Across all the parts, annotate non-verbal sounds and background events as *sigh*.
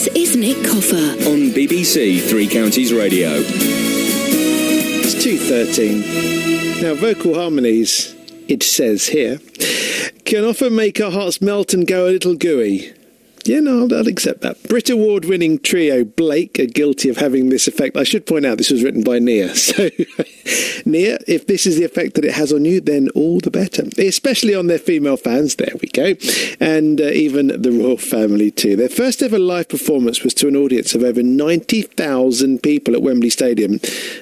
This is Nick Coffer on BBC Three Counties Radio. It's 2.13. Now, vocal harmonies, it says here, can often make our hearts melt and go a little gooey. Yeah, no, I'll, I'll, accept that. Brit Award winning trio Blake are guilty of having this effect. I should point out this was written by Nia. *laughs* So, Nia, if this is the effect that it has on you, then all the better. Especially on their female fans. There we go. And uh, even the royal family, too. Their first ever live performance was to an audience of over 90,000 people at Wembley Stadium.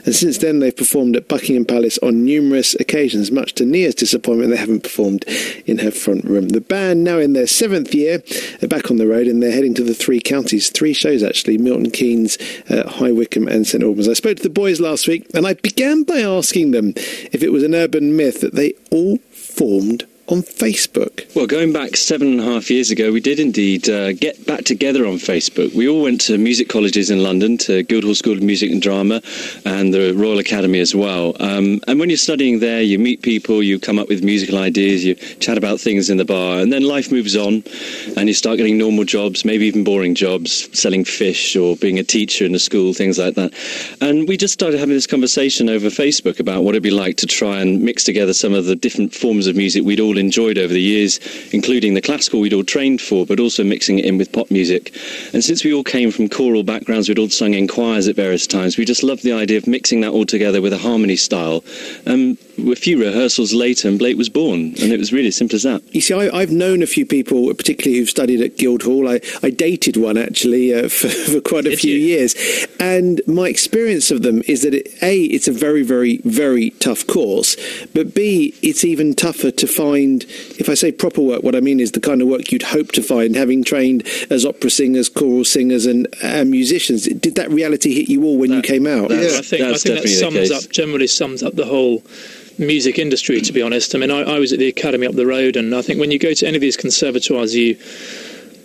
And since then, they've performed at Buckingham Palace on numerous occasions, much to Nia's disappointment, they haven't performed in her front room. The band, now in their seventh year, are back on the road and they're heading to the three counties. Three shows actually Milton Keynes, uh, High Wycombe, and St Albans. I spoke to the boys last week and I began by asking them if it was an urban myth that they all formed on Facebook? Well, going back seven and a half years ago, we did indeed uh, get back together on Facebook. We all went to music colleges in London, to Guildhall School of Music and Drama, and the Royal Academy as well. Um, and when you're studying there, you meet people, you come up with musical ideas, you chat about things in the bar, and then life moves on, and you start getting normal jobs, maybe even boring jobs, selling fish or being a teacher in a school, things like that. And we just started having this conversation over Facebook about what it'd be like to try and mix together some of the different forms of music we'd all enjoyed over the years, including the classical we'd all trained for, but also mixing it in with pop music. And since we all came from choral backgrounds, we'd all sung in choirs at various times, we just loved the idea of mixing that all together with a harmony style. Um, a few rehearsals later, and Blake was born, and it was really simple as that. You see, I, have known a few people, particularly who've studied at Guildhall. I, I dated one actually uh, *laughs* for, for, quite a Did few you? years, and my experience of them is that it, a, it's a very, very, very tough course, but b, it's even tougher to find. If I say proper work, what I mean is the kind of work you'd hope to find, having trained as opera singers, choral singers, and uh, musicians. Did that reality hit you all when that, you came out? Yeah, I think, I think that sums up generally sums up the whole music industry, to be honest. I mean, I, I was at the academy up the road, and I think when you go to any of these conservatoires, you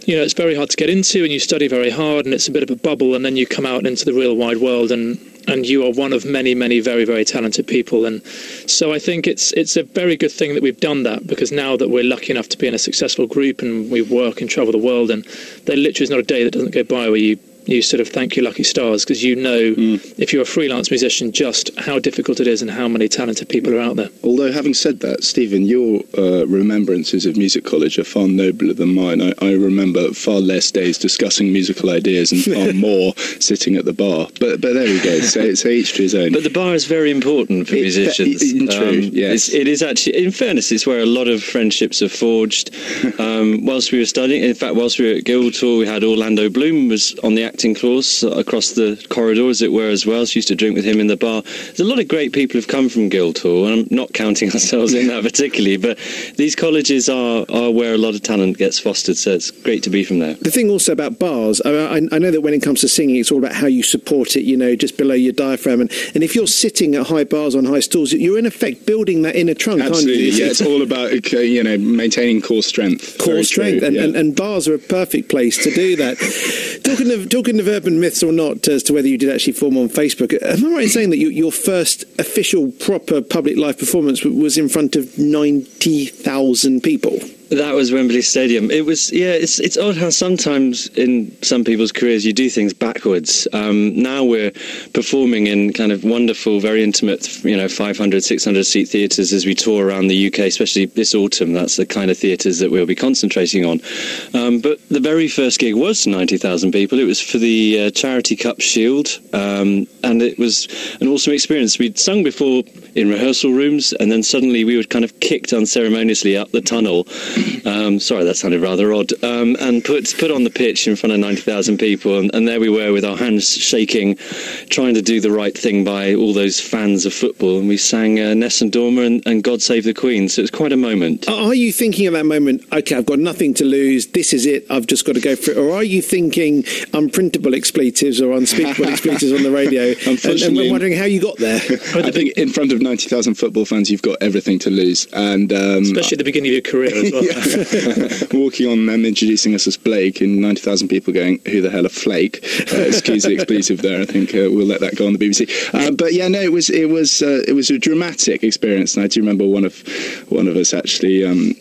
you know, it's very hard to get into and you study very hard and it's a bit of a bubble and then you come out into the real wide world and, and you are one of many, many very, very talented people. And so I think it's, it's a very good thing that we've done that because now that we're lucky enough to be in a successful group and we work and travel the world and there literally is not a day that doesn't go by where you you sort of thank your lucky stars because you know mm. if you're a freelance musician just how difficult it is and how many talented people are out there. Although having said that, Stephen, your uh, remembrances of music college are far nobler than mine. I, I, remember far less days discussing musical ideas and far *laughs* more sitting at the bar. But but there we go. So, so each to his own. But the bar is very important for it, musicians. It, true. Um, yes. it is actually. In fairness, it's where a lot of friendships are forged. *laughs* Um, whilst we were studying, in fact, whilst we were at Guildhall, we had Orlando Bloom was on the acting course across the corridor, as it were, as well. She used to drink with him in the bar. There's a lot of great people who've come from Guildhall, and I'm not counting *laughs* ourselves in that particularly, but these colleges are, are where a lot of talent gets fostered, so it's great to be from there. The thing also about bars, I, I know that when it comes to singing, it's all about how you support it, you know, just below your diaphragm. And, and if you're sitting at high bars on high stools, you're in effect building that inner trunk, Absolutely, yeah. It's all about, uh, you know, maintaining core strength. Core Very strength, and, yeah. and, and, bars are a perfect place to do that. talking of talking of urban myths or not as to whether you did actually form on Facebook. Am I right in saying that you, your first official, proper public live performance was in front of 90,000 people? That was Wembley Stadium. It was, yeah. It's it's odd how sometimes in some people's careers you do things backwards. Um, now we're performing in kind of wonderful, very intimate, you know, 500, 600 seat theatres as we tour around the UK, especially this autumn. That's the kind of theatres that we'll be concentrating on. Um, but the very first gig was to 90,000 people. It was for the uh, Charity Cup Shield, um, and it was an awesome experience. We'd sung before in rehearsal rooms, and then suddenly we were kind of kicked unceremoniously up the tunnel um, sorry, that sounded rather odd. Um, and put put on the pitch in front of ninety thousand people, and, and, there we were with our hands shaking, trying to do the right thing by all those fans of football. And we sang uh, and Dorma and, and, God Save the Queen. So it was quite a moment. Are you thinking at that moment? Okay, I've got nothing to lose. This is it. I've just got to go for it. Or are you thinking unprintable expletives or unspeakable *laughs* expletives on the radio? and, and we're wondering how you got there. I think in front of ninety thousand football fans, you've got everything to lose, and um, especially at the beginning of your career as well. *laughs* *laughs* *laughs* walking on them introducing us as Blake and 90,000 people going, who the hell are Flake? Uh, excuse the *laughs* expletive there. I think uh, we'll let that go on the BBC. Uh, but yeah, no, it was it was uh, it was a dramatic experience, and I do remember one of one of us actually um,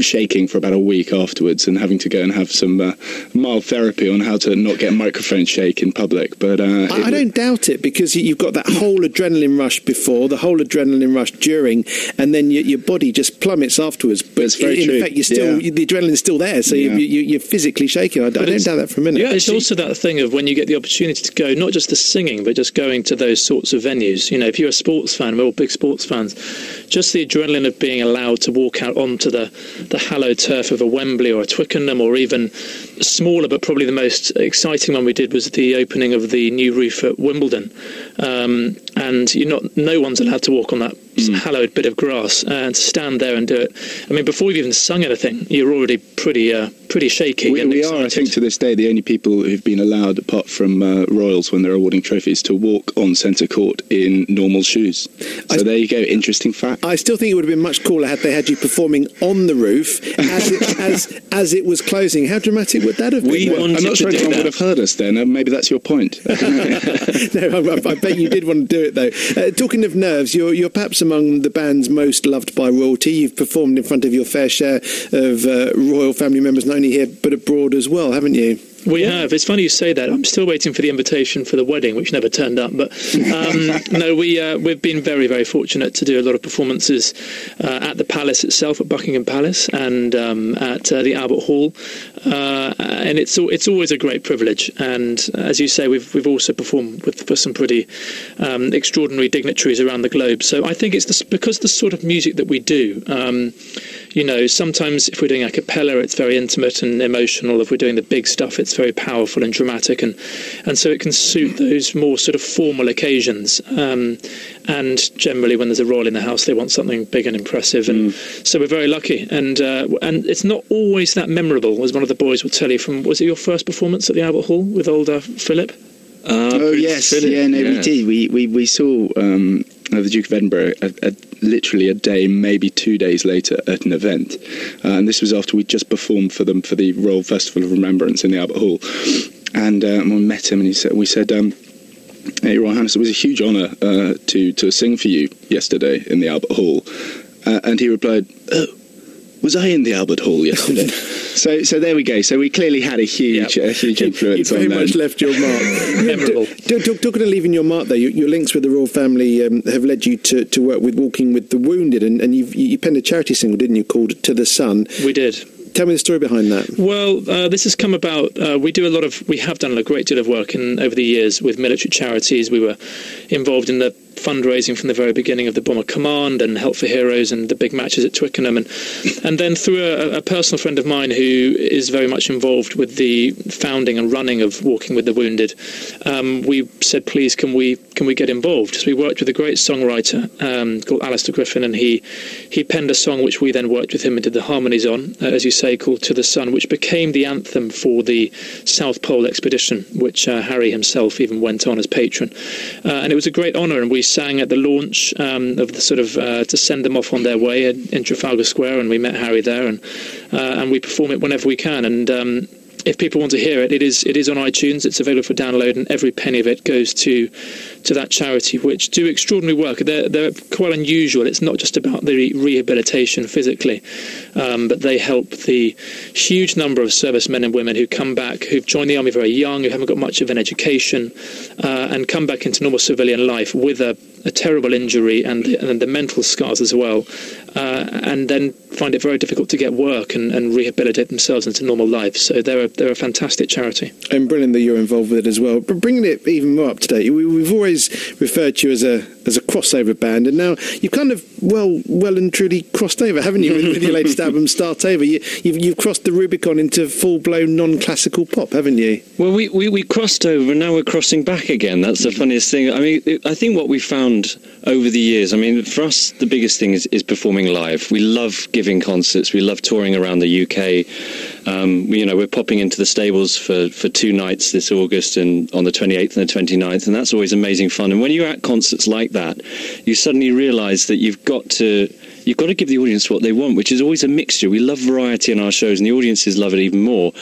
shaking for about a week afterwards and having to go and have some uh, mild therapy on how to not get microphone shake in public. But uh, I, I don't doubt it because you've got that whole adrenaline rush before, the whole adrenaline rush during, and then your, your body just plummets afterwards. But it's very in true. You're still Yeah. the adrenaline's still there, so Yeah. you, you, you're physically shaking. I, I don't doubt that for a minute. Yeah, it's also that thing of when you get the opportunity to go, not just the singing, but just going to those sorts of venues. You know, if you're a sports fan, we're all big sports fans, just the adrenaline of being allowed to walk out onto the, the hallowed turf of a Wembley or a Twickenham or even smaller, but probably the most exciting one we did was the opening of the new roof at Wimbledon. Um, and you're not, no one's allowed to walk on that hallowed bit of grass and stand there and do it. I mean, before you've even sung anything, you're already pretty, uh, pretty shaky. We, and we are, I think, to this day, the only people who've been allowed, apart from uh, Royals when they're awarding trophies, to walk on centre court in normal shoes. So I- there you go. Interesting fact. I still think it would have been much cooler had they had you performing on the roof as it, *laughs* as as it was closing. How dramatic would that have been? We Well, wanted I'm not to sure do anyone would have heard us then. Uh, maybe that's your point. *laughs* *laughs* no, I, I bet you did want to do it though. Uh, talking of nerves, you're you're perhaps among the bands most loved by royalty. You've performed in front of your fair share of uh, royal family members, not only here but abroad as well, haven't you? We have. It's funny you say that. I'm still waiting for the invitation for the wedding, which never turned up. But um, *laughs* no, we uh, we've been very very fortunate to do a lot of performances uh, at the palace itself, at Buckingham Palace, and um, at uh, the Albert Hall. Uh, and it's it's always a great privilege. And as you say, we've we've also performed with for some pretty um, extraordinary dignitaries around the globe. So I think it's the, because the sort of music that we do. Um, you know, sometimes if we're doing a cappella, it's very intimate and emotional. If we're doing the big stuff, it's very powerful and dramatic, and and so it can suit those more sort of formal occasions. Um, and generally, when there's a royal in the house, they want something big and impressive, and so we're very lucky. And uh, and it's not always that memorable, as one of the boys will tell you. From was it your first performance at the Albert Hall with older Philip? Uh, oh yes, Philip, yeah, no, we did. We we we saw um, uh, the Duke of Edinburgh a, a, literally a day, maybe two days later at an event, uh, and this was after we'd just performed for them for the Royal Festival of Remembrance in the Albert Hall, and um, we met him and he said, we said. Um, Hey, Royal Highness, it was a huge honour uh, to to sing for you yesterday in the Albert Hall, uh, and he replied, "Oh, was I in the Albert Hall yesterday?" *laughs* so, so there we go. So we clearly had a huge, a huge You influence very on them. much left your mark. *laughs* Memorable. Talk- talk- Talking of leaving your mark, though, your, your links with the royal family um, have led you to, to work with Walking with the Wounded, and, and you've, you penned a charity single, didn't you, called "To the Sun"? We did. Tell me the story behind that. Well, uh, this has come about. Uh, we do a lot of, we have done a great deal of work in over the years with military charities. We were involved in the fundraising from the very beginning of the Bomber Command and Help for Heroes and the big matches at Twickenham, and and then through a, a personal friend of mine who is very much involved with the founding and running of Walking with the Wounded, um, we said, please, can we can we get involved? So we worked with a great songwriter um, called Alistair Griffin, and he he penned a song which we then worked with him and did the harmonies on, uh, as you say, called "To the Sun," which became the anthem for the South Pole expedition, which uh, Harry himself even went on as patron. Uh, and it was a great honour, and we sang at the launch um, of the sort of uh, to send them off on their way in, in Trafalgar Square, and we met Harry there, and uh, and we perform it whenever we can, and. Um, if people want to hear it, it is it is on iTunes. It's available for download, and every penny of it goes to to that charity, which do extraordinary work. They're they're quite unusual. It's not just about the rehabilitation physically, um, but they help the huge number of servicemen and women who come back, who've joined the army very young, who haven't got much of an education, uh, and come back into normal civilian life with a, a terrible injury and and the mental scars as well, uh, and then find it very difficult to get work and, and rehabilitate themselves into normal life. So they're a, they're a fantastic charity. And brilliant that you're involved with it as well. But bringing it even more up to date, we, we've always referred to you as a as a crossover band, and now you've kind of well well and truly crossed over, haven't you, with, with your latest *laughs* album, Start Over? You, you've you've crossed the Rubicon into full blown non classical pop, haven't you? Well, we, we, we crossed over and now we're crossing back again. That's the funniest thing. I mean, I think what we found over the years, I mean, for us, the biggest thing is, is performing live. We love giving concerts, we love touring around the UK. Um, you know, we're popping into the stables for, for two nights this August and on the 28th and the 29th, and that's always amazing fun. And when you're at concerts like that, you suddenly realise that you've got to you've got to give the audience what they want, which is always a mixture. We love variety in our shows, and the audiences love it even more.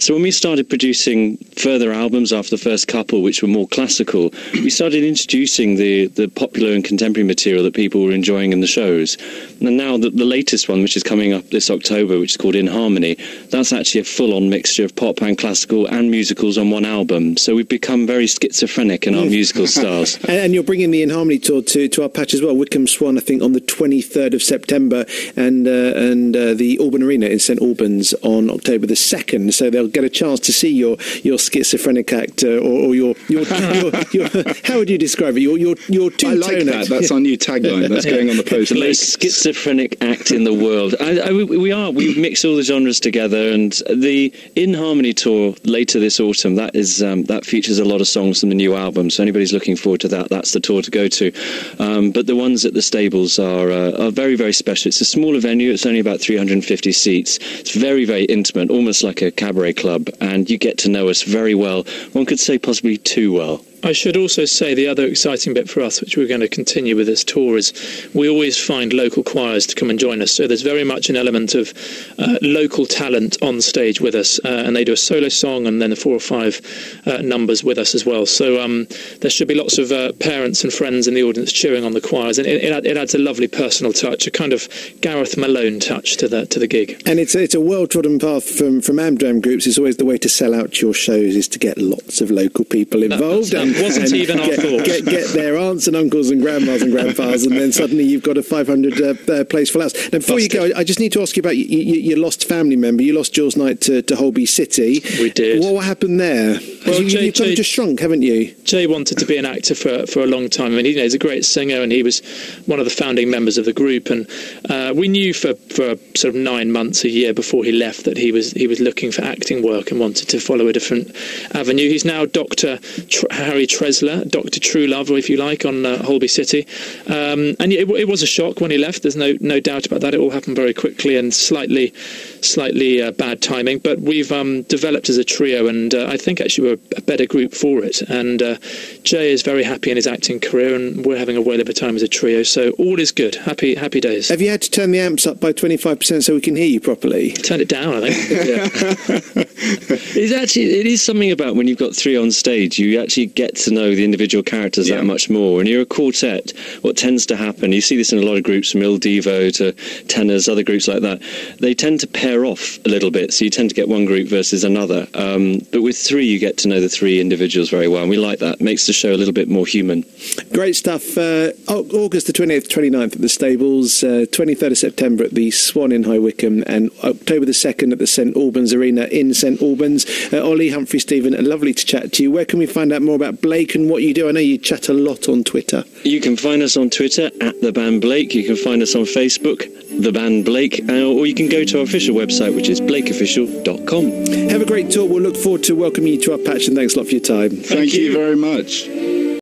So when we started producing further albums after the first couple, which were more classical, we started introducing the, the popular and contemporary material that people were enjoying in the shows. And now the, the latest one, which is coming up this October, which is called In Harmony, that's actually a full-on mixture of pop and classical and musicals on one album. So we've become very schizophrenic in our musical *laughs* styles. And, and, you're bringing the In Harmony tour to, to our patch as well. Wycombe Swan, I think, on the 23rd of September. September, and uh, and uh, the Alban Arena in St Albans on October the second. So they'll get a chance to see your your schizophrenic act uh, or, or, your, your, your, your, *laughs* how would you describe it? Your your your two I like that. That's our new tagline. That's *laughs* going on the poster. the most schizophrenic act in the world. I, I, we are. We mix all the genres together, and the In Harmony tour later this autumn. That is um, that features a lot of songs from the new album. So anybody's looking forward to that, that's the tour to go to. Um, but the ones at the stables are uh, are very very special. It's a smaller venue. It's only about 350 seats. It's very, very intimate, almost like a cabaret club, and you get to know us very well. One could say possibly too well. I should also say the other exciting bit for us, which we're going to continue with this tour, is we always find local choirs to come and join us. So there's very much an element of uh, local talent on stage with us, uh, and they do a solo song and then the four or five uh, numbers with us as well. So um, there should be lots of uh, parents and friends in the audience cheering on the choirs, and it, it, it, adds a lovely personal touch, a kind of Gareth Malone touch to the to the gig. And it's it's a well trodden path from from Amdram groups. It's always the way to sell out your shows is to get lots of local people involved. and wasn't even our get, thought. Get, get, their aunts and uncles and grandmas and grandfathers, and then suddenly you've got a 500 uh, uh, place full house. Now, before Busted. you go, I just need to ask you about your lost family member. You lost Jules Knight to, to Holby City. We did. What, happened there? Well, you, Jay, you've Jay, just shrunk, haven't you? Jay wanted to be an actor for, for a long time. I mean, you know, he's a great singer, and he was one of the founding members of the group. And uh, we knew for, for sort of nine months, a year before he left, that he was he was looking for acting work and wanted to follow a different avenue. He's now Doctor Tr- Harry Tresilian, Doctor True Love, if you like, on uh, Holby City. Um, and it, it, was a shock when he left. There's no no doubt about that. It all happened very quickly and slightly slightly uh, bad timing. But we've um, developed as a trio, and uh, I think actually we're a better group for it. And uh, Jay is very happy in his acting career, and we're having a whale of a time as a trio. So all is good. Happy happy days. Have you had to turn the amps up by 25% so we can hear you properly? Turn it down, I think. *laughs* it's actually it is something about when you've got three on stage, you actually get to know the individual characters yeah. that much more. And you're a quartet, what tends to happen, you see this in a lot of groups from Il Divo to tenors, other groups like that, they tend to pair off a little bit. So you tend to get one group versus another. Um, but with three, you get to know the three individuals very well. And we like that. It makes the show a little bit more human. Great stuff. Uh, August the 28th, 29th at the Stables, uh, 23rd of September at the Swan in High Wycombe, and October the 2nd at the St Albans Arena in St Albans. Uh, Ollie, Humphrey, Stephen, lovely to chat to you. Where can we find out more about Blake and what you do? I know you chat a lot on Twitter. You can find us on Twitter at the band Blake. You can find us on Facebook, the band Blake, uh, or you can go to our official website, which is blakeofficial.com. Have a great tour. We'll look forward to welcoming you to our patch, and thanks a lot for your time. Thank, Thank you. you very much.